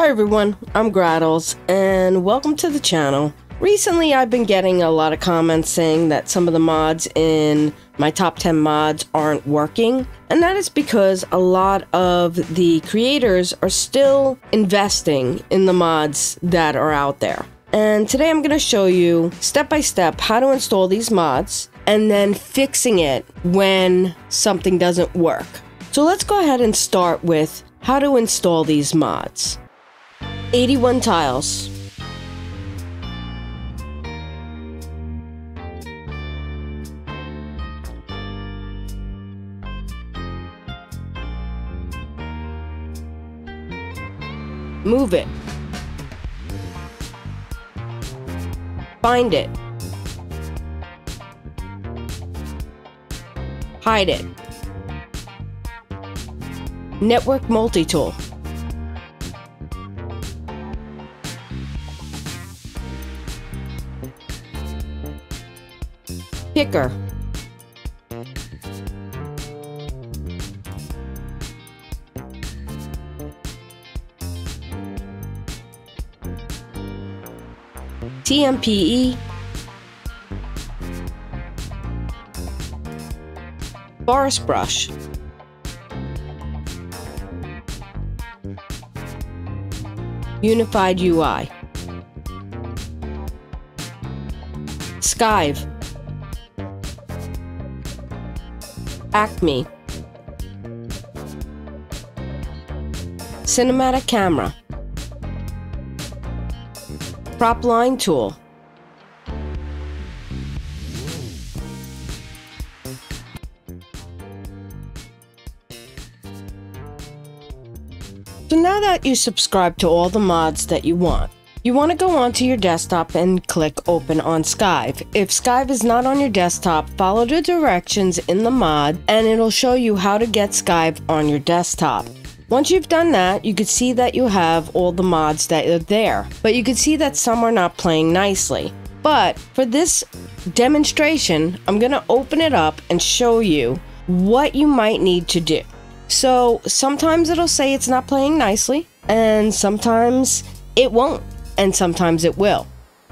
Hi everyone, I'm Grahtles, and welcome to the channel. Recently I've been getting a lot of comments saying that some of the mods in my top 10 mods aren't working, and that is because a lot of the creators are still investing in the mods that are out there. And today I'm going to show you step by step how to install these mods and then fixing it when something doesn't work. So let's go ahead and start with how to install these mods. 81 tiles. Move it. Find it. Hide it. Network multi-tool. Picker. TMPE. Forest brush. Unified UI. Skyve. Acme. Cinematic camera. Prop line tool. So now that you subscribe to all the mods that you want, you want to go onto your desktop and click open on Skyve. If Skyve is not on your desktop, follow the directions in the mod and it'll show you how to get Skyve on your desktop. Once you've done that, you can see that you have all the mods that are there, but you can see that some are not playing nicely. But for this demonstration, I'm going to open it up and show you what you might need to do. So sometimes it'll say it's not playing nicely, and sometimes it won't, and sometimes it will.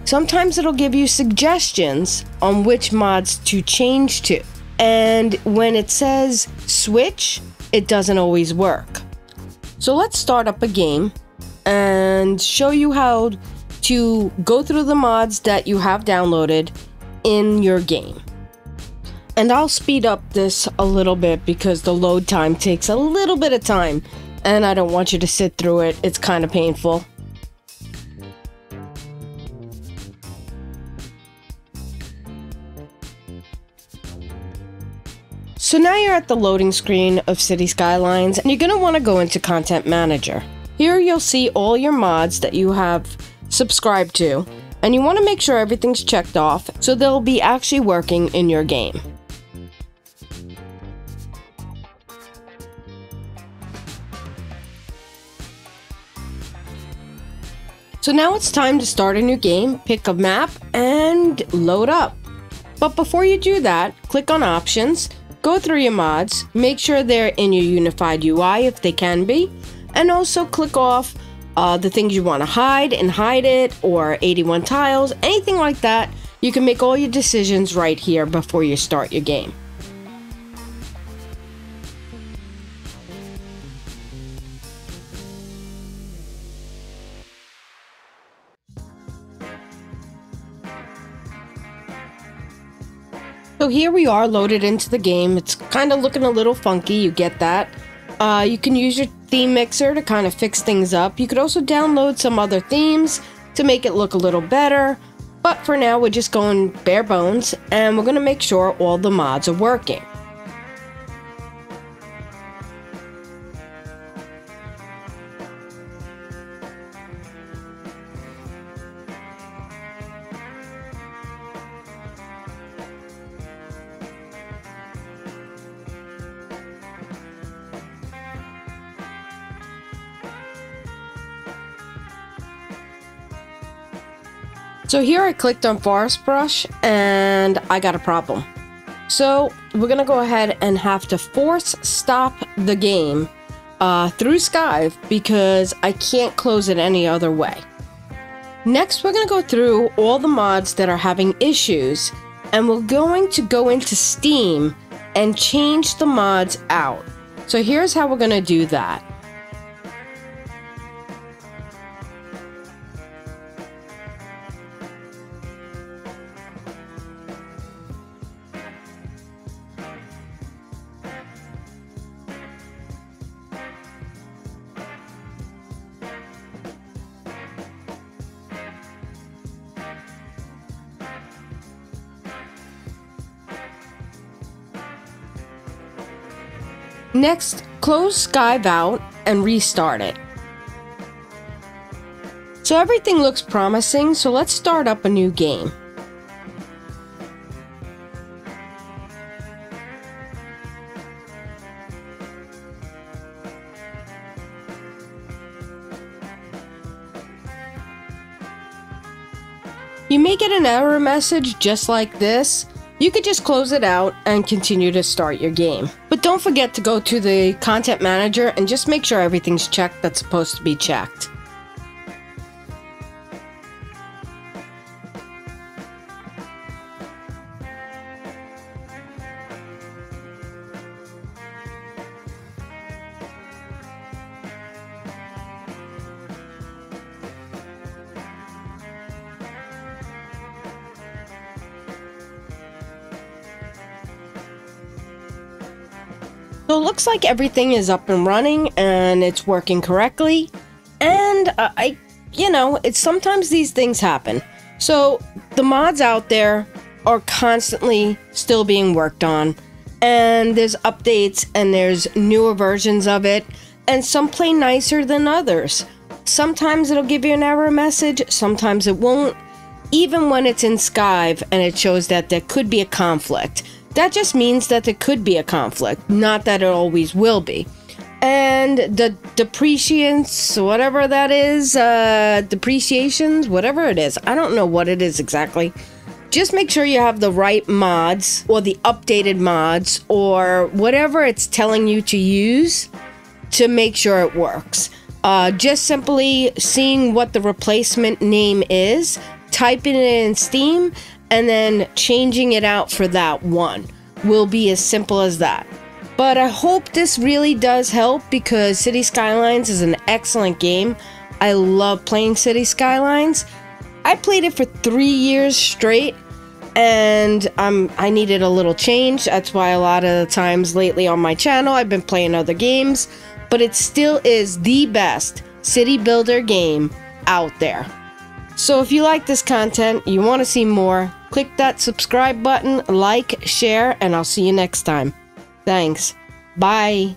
Sometimes it'll give you suggestions on which mods to change to. And when it says switch, it doesn't always work. So let's start up a game and show you how to go through the mods that you have downloaded in your game. And I'll speed up this a little bit because the load time takes a little bit of time and I don't want you to sit through it. It's kind of painful. So now you're at the loading screen of City Skylines and you're going to want to go into Content Manager. Here you'll see all your mods that you have subscribed to and you want to make sure everything's checked off so they'll be actually working in your game. So now it's time to start a new game, pick a map, and load up. But before you do that, click on Options, go through your mods, make sure they're in your unified UI if they can be, and also click off uh, the things you want to hide and hide it, or 81 tiles, anything like that. You can make all your decisions right here before you start your game. So here we are loaded into the game. It's kind of looking a little funky, you get that. Uh, you can use your theme mixer to kind of fix things up. You could also download some other themes to make it look a little better. But for now, we're just going bare bones and we're going to make sure all the mods are working. So here I clicked on Forest Brush and I got a problem. So we're gonna go ahead and have to force stop the game uh, through Skyve because I can't close it any other way. Next, we're to go through all the mods that are having issues, and we're going to go into Steam and change the mods out. So here's how we're to do that. Next, close Skyve out and restart it. So everything looks promising, so let's start up a new game. You may get an error message just like this, you could just close it out and continue to start your game. But don't forget to go to the content manager and just make sure everything's checked that's supposed to be checked. So it looks like everything is up and running and it's working correctly. And uh, I, you know, it's sometimes these things happen. So the mods out there are constantly still being worked on. And there's updates and there's newer versions of it. And some play nicer than others. Sometimes it'll give you an error message, sometimes it won't. Even when it's in Skyve and it shows that there could be a conflict. That just means that there could be a conflict, not that it always will be. And the depreciants, whatever that is, uh, depreciations, whatever it is, I don't know what it is exactly. Just make sure you have the right mods or the updated mods or whatever it's telling you to use to make sure it works. Uh, just simply seeing what the replacement name is, typing it in Steam, and then changing it out for that one will be as simple as that. But I hope this really does help because City Skylines is an excellent game. I love playing City Skylines. I played it for three years straight and um, I needed a little change. That's why a lot of the times lately on my channel I've been playing other games, but it still is the best city builder game out there. So if you like this content, you want to see more, click that subscribe button, like, share, and I'll see you next time. Thanks. Bye.